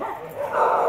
Oh!